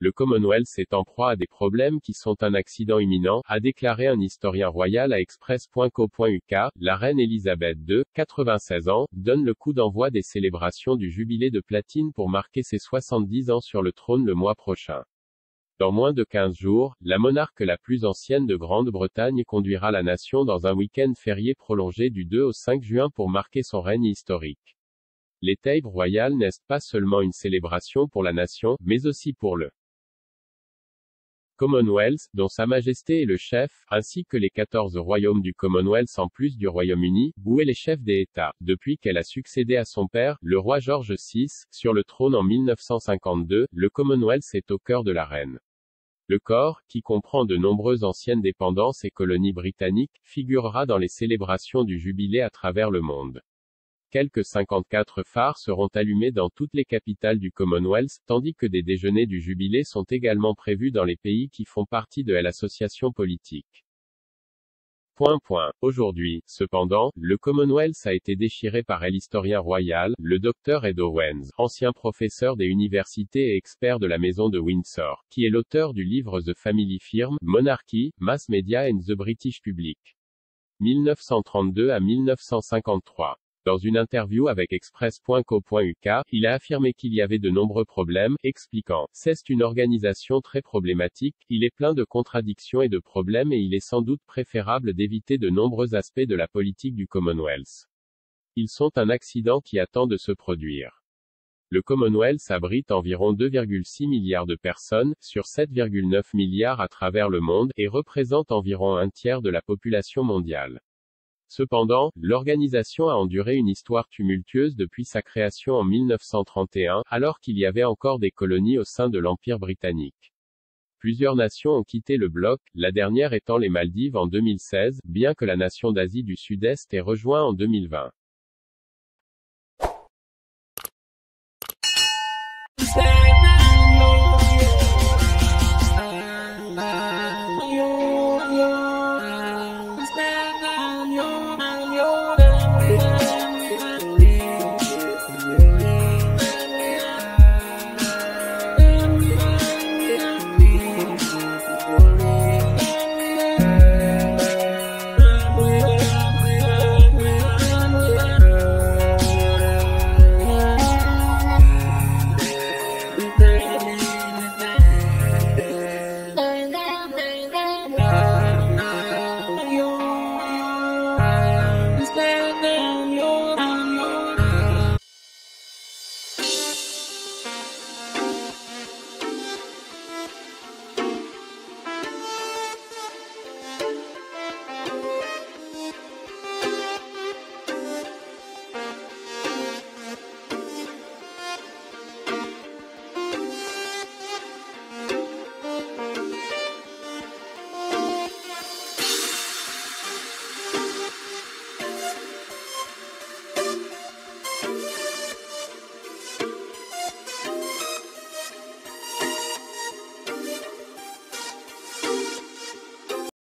Le Commonwealth est en proie à des problèmes qui sont un accident imminent, a déclaré un historien royal à express.co.uk. La reine Elisabeth II, 96 ans, donne le coup d'envoi des célébrations du jubilé de platine pour marquer ses 70 ans sur le trône le mois prochain. Dans moins de 15 jours, la monarque la plus ancienne de Grande-Bretagne conduira la nation dans un week-end férié prolongé du 2 au 5 juin pour marquer son règne historique. Les Tables n'est pas seulement une célébration pour la nation, mais aussi pour le Commonwealth, dont Sa Majesté est le chef, ainsi que les 14 royaumes du Commonwealth en plus du Royaume-Uni, où est les chefs des États, depuis qu'elle a succédé à son père, le roi George VI, sur le trône en 1952, le Commonwealth est au cœur de la reine. Le corps, qui comprend de nombreuses anciennes dépendances et colonies britanniques, figurera dans les célébrations du jubilé à travers le monde. Quelques 54 phares seront allumés dans toutes les capitales du Commonwealth, tandis que des déjeuners du jubilé sont également prévus dans les pays qui font partie de l'association politique. Aujourd'hui, cependant, le Commonwealth a été déchiré par l'historien royal, le Dr Ed Owens, ancien professeur des universités et expert de la maison de Windsor, qui est l'auteur du livre The Family Firm, Monarchy, Mass Media and the British Public. 1932 à 1953. Dans une interview avec Express.co.uk, il a affirmé qu'il y avait de nombreux problèmes, expliquant C'est une organisation très problématique, il est plein de contradictions et de problèmes et il est sans doute préférable d'éviter de nombreux aspects de la politique du Commonwealth. Ils sont un accident qui attend de se produire. Le Commonwealth abrite environ 2,6 milliards de personnes, sur 7,9 milliards à travers le monde, et représente environ un tiers de la population mondiale. Cependant, l'organisation a enduré une histoire tumultueuse depuis sa création en 1931, alors qu'il y avait encore des colonies au sein de l'Empire britannique. Plusieurs nations ont quitté le bloc, la dernière étant les Maldives en 2016, bien que la nation d'Asie du Sud-Est ait rejoint en 2020. Say